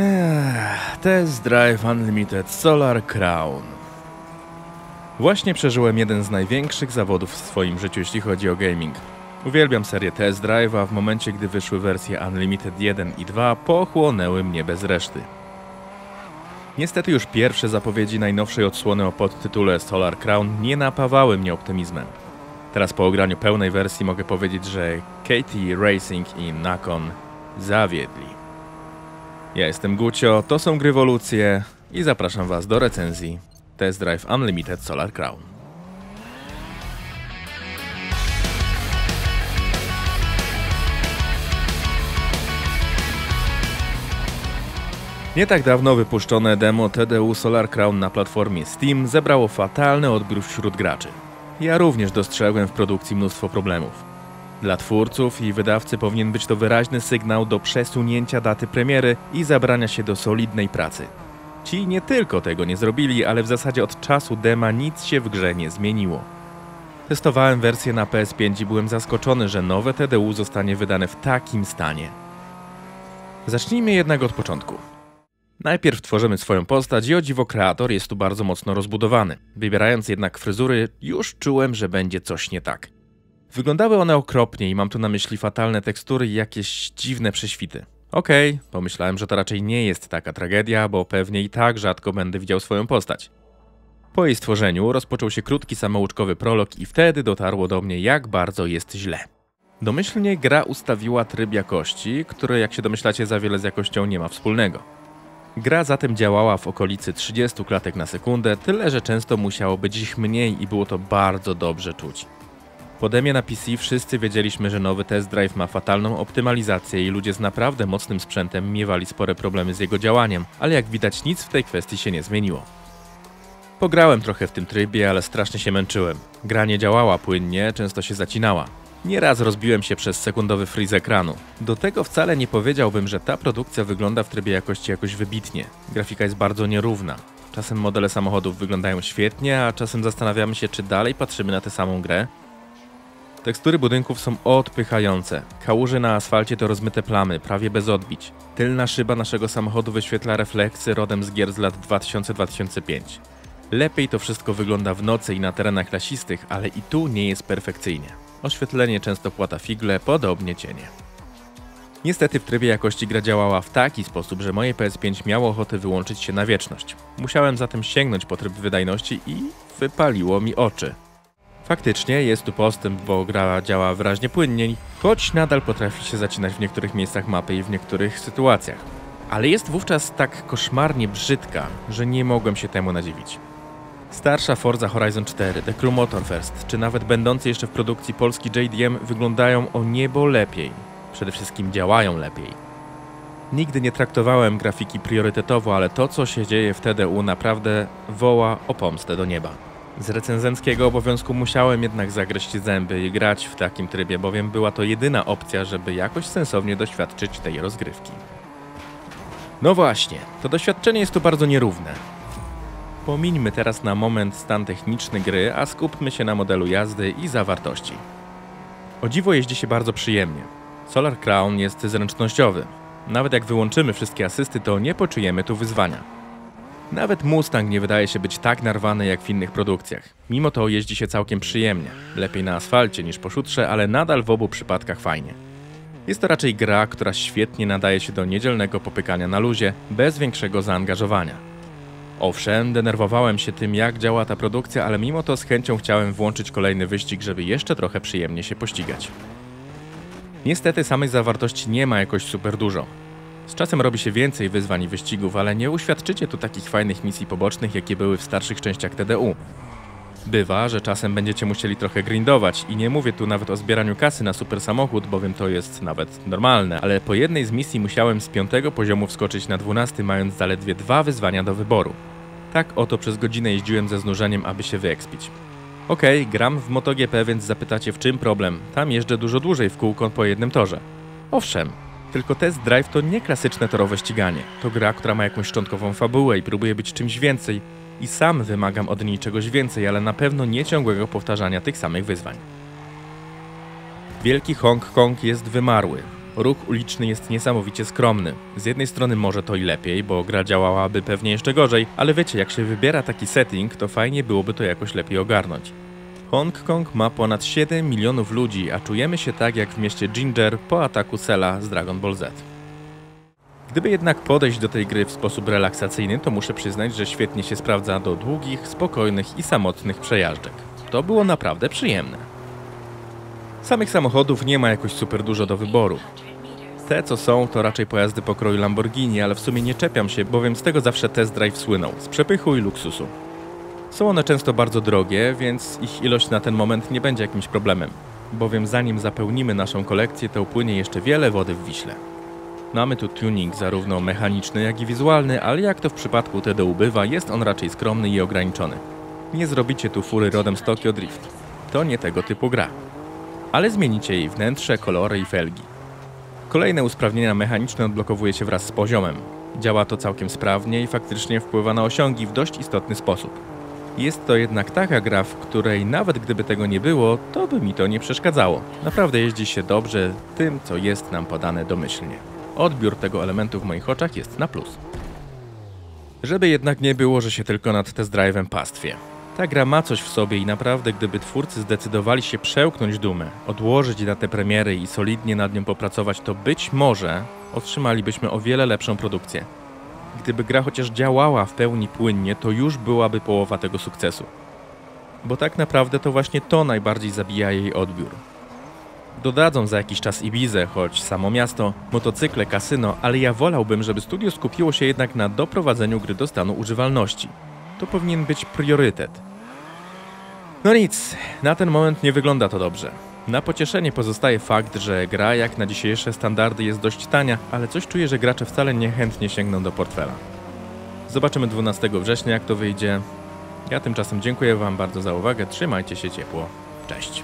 Ech, Test Drive Unlimited Solar Crown. Właśnie przeżyłem jeden z największych zawodów w swoim życiu, jeśli chodzi o gaming. Uwielbiam serię Test Drive, a w momencie, gdy wyszły wersje Unlimited 1 i 2, pochłonęły mnie bez reszty. Niestety już pierwsze zapowiedzi najnowszej odsłony o podtytule Solar Crown nie napawały mnie optymizmem. Teraz po ograniu pełnej wersji mogę powiedzieć, że Katie Racing i Nakon zawiedli. Ja jestem Gucio, to są Grywolucje i zapraszam Was do recenzji Test Drive Unlimited Solar Crown. Nie tak dawno wypuszczone demo TDU Solar Crown na platformie Steam zebrało fatalny odbiór wśród graczy. Ja również dostrzegłem w produkcji mnóstwo problemów. Dla twórców i wydawcy powinien być to wyraźny sygnał do przesunięcia daty premiery i zabrania się do solidnej pracy. Ci nie tylko tego nie zrobili, ale w zasadzie od czasu dema nic się w grze nie zmieniło. Testowałem wersję na PS5 i byłem zaskoczony, że nowe TDU zostanie wydane w takim stanie. Zacznijmy jednak od początku. Najpierw tworzymy swoją postać i o dziwo kreator jest tu bardzo mocno rozbudowany. Wybierając jednak fryzury, już czułem, że będzie coś nie tak. Wyglądały one okropnie i mam tu na myśli fatalne tekstury i jakieś dziwne prześwity. Okej, pomyślałem, że to raczej nie jest taka tragedia, bo pewnie i tak rzadko będę widział swoją postać. Po jej stworzeniu rozpoczął się krótki samouczkowy prolog i wtedy dotarło do mnie, jak bardzo jest źle. Domyślnie gra ustawiła tryb jakości, który jak się domyślacie za wiele z jakością nie ma wspólnego. Gra zatem działała w okolicy 30 klatek na sekundę, tyle że często musiało być ich mniej i było to bardzo dobrze czuć. Po demie na PC wszyscy wiedzieliśmy, że nowy test drive ma fatalną optymalizację i ludzie z naprawdę mocnym sprzętem miewali spore problemy z jego działaniem, ale jak widać nic w tej kwestii się nie zmieniło. Pograłem trochę w tym trybie, ale strasznie się męczyłem. Gra nie działała płynnie, często się zacinała. Nieraz rozbiłem się przez sekundowy freeze ekranu. Do tego wcale nie powiedziałbym, że ta produkcja wygląda w trybie jakości jakoś wybitnie. Grafika jest bardzo nierówna. Czasem modele samochodów wyglądają świetnie, a czasem zastanawiamy się, czy dalej patrzymy na tę samą grę. Tekstury budynków są odpychające. Kałuże na asfalcie to rozmyte plamy, prawie bez odbić. Tylna szyba naszego samochodu wyświetla refleksy rodem z gier z lat 2000-2005. Lepiej to wszystko wygląda w nocy i na terenach lasistych, ale i tu nie jest perfekcyjnie. Oświetlenie często płata figle, podobnie cienie. Niestety w trybie jakości gra działała w taki sposób, że moje PS5 miało ochotę wyłączyć się na wieczność. Musiałem zatem sięgnąć po tryb wydajności i wypaliło mi oczy. Faktycznie jest tu postęp, bo gra działa wyraźnie płynniej, choć nadal potrafi się zacinać w niektórych miejscach mapy i w niektórych sytuacjach. Ale jest wówczas tak koszmarnie brzydka, że nie mogłem się temu nadziwić. Starsza Forza Horizon 4, The Crew Motorfest, czy nawet będący jeszcze w produkcji polski JDM wyglądają o niebo lepiej. Przede wszystkim działają lepiej. Nigdy nie traktowałem grafiki priorytetowo, ale to, co się dzieje w TDU, naprawdę woła o pomstę do nieba. Z recenzenckiego obowiązku musiałem jednak zagryźć zęby i grać w takim trybie, bowiem była to jedyna opcja, żeby jakoś sensownie doświadczyć tej rozgrywki. No właśnie, to doświadczenie jest tu bardzo nierówne. Pomińmy teraz na moment stan techniczny gry, a skupmy się na modelu jazdy i zawartości. O dziwo jeździ się bardzo przyjemnie. Solar Crown jest zręcznościowy. Nawet jak wyłączymy wszystkie asysty, to nie poczujemy tu wyzwania. Nawet Mustang nie wydaje się być tak narwany jak w innych produkcjach. Mimo to jeździ się całkiem przyjemnie. Lepiej na asfalcie niż po szutrze, ale nadal w obu przypadkach fajnie. Jest to raczej gra, która świetnie nadaje się do niedzielnego popykania na luzie, bez większego zaangażowania. Owszem, denerwowałem się tym, jak działa ta produkcja, ale mimo to z chęcią chciałem włączyć kolejny wyścig, żeby jeszcze trochę przyjemnie się pościgać. Niestety samej zawartości nie ma jakoś super dużo. Z czasem robi się więcej wyzwań i wyścigów, ale nie uświadczycie tu takich fajnych misji pobocznych, jakie były w starszych częściach TDU. Bywa, że czasem będziecie musieli trochę grindować i nie mówię tu nawet o zbieraniu kasy na super samochód, bowiem to jest nawet normalne, ale po jednej z misji musiałem z piątego poziomu wskoczyć na dwunasty, mając zaledwie dwa wyzwania do wyboru. Tak oto przez godzinę jeździłem ze znużeniem, aby się wyekspić. Okej, gram w MotoGP, więc zapytacie w czym problem. Tam jeżdżę dużo dłużej w kółko po jednym torze. Owszem, tylko Test Drive to nie klasyczne torowe ściganie. To gra, która ma jakąś szczątkową fabułę i próbuje być czymś więcej. I sam wymagam od niej czegoś więcej, ale na pewno nie ciągłego powtarzania tych samych wyzwań. Wielki Hong Kong jest wymarły. Ruch uliczny jest niesamowicie skromny. Z jednej strony może to i lepiej, bo gra działałaby pewnie jeszcze gorzej, ale wiecie, jak się wybiera taki setting, to fajnie byłoby to jakoś lepiej ogarnąć. Hongkong ma ponad 7 milionów ludzi, a czujemy się tak jak w mieście Ginger po ataku Cella z Dragon Ball Z. Gdyby jednak podejść do tej gry w sposób relaksacyjny, to muszę przyznać, że świetnie się sprawdza do długich, spokojnych i samotnych przejażdżek. To było naprawdę przyjemne. Samych samochodów nie ma jakoś super dużo do wyboru. Te co są to raczej pojazdy pokroju Lamborghini, ale w sumie nie czepiam się, bowiem z tego zawsze test drive słynął, z przepychu i luksusu. Są one często bardzo drogie, więc ich ilość na ten moment nie będzie jakimś problemem, bowiem zanim zapełnimy naszą kolekcję, to upłynie jeszcze wiele wody w Wiśle. Mamy tu tuning zarówno mechaniczny, jak i wizualny, ale jak to w przypadku TDU bywa, jest on raczej skromny i ograniczony. Nie zrobicie tu fury rodem z Tokyo Drift. To nie tego typu gra. Ale zmienicie jej wnętrze, kolory i felgi. Kolejne usprawnienia mechaniczne odblokowuje się wraz z poziomem. Działa to całkiem sprawnie i faktycznie wpływa na osiągi w dość istotny sposób. Jest to jednak taka gra, w której nawet gdyby tego nie było, to by mi to nie przeszkadzało. Naprawdę jeździ się dobrze tym, co jest nam podane domyślnie. Odbiór tego elementu w moich oczach jest na plus. Żeby jednak nie było, że się tylko nad test drive'em pastwię. Ta gra ma coś w sobie i naprawdę gdyby twórcy zdecydowali się przełknąć dumę, odłożyć na te premiery i solidnie nad nią popracować, to być może otrzymalibyśmy o wiele lepszą produkcję. Gdyby gra chociaż działała w pełni płynnie, to już byłaby połowa tego sukcesu. Bo tak naprawdę to właśnie to najbardziej zabija jej odbiór. Dodadzą za jakiś czas Ibizę, choć samo miasto, motocykle, kasyno, ale ja wolałbym, żeby studio skupiło się jednak na doprowadzeniu gry do stanu używalności. To powinien być priorytet. No nic, na ten moment nie wygląda to dobrze. Na pocieszenie pozostaje fakt, że gra jak na dzisiejsze standardy jest dość tania, ale coś czuję, że gracze wcale niechętnie sięgną do portfela. Zobaczymy 12 września jak to wyjdzie. Ja tymczasem dziękuję Wam bardzo za uwagę, trzymajcie się ciepło. Cześć.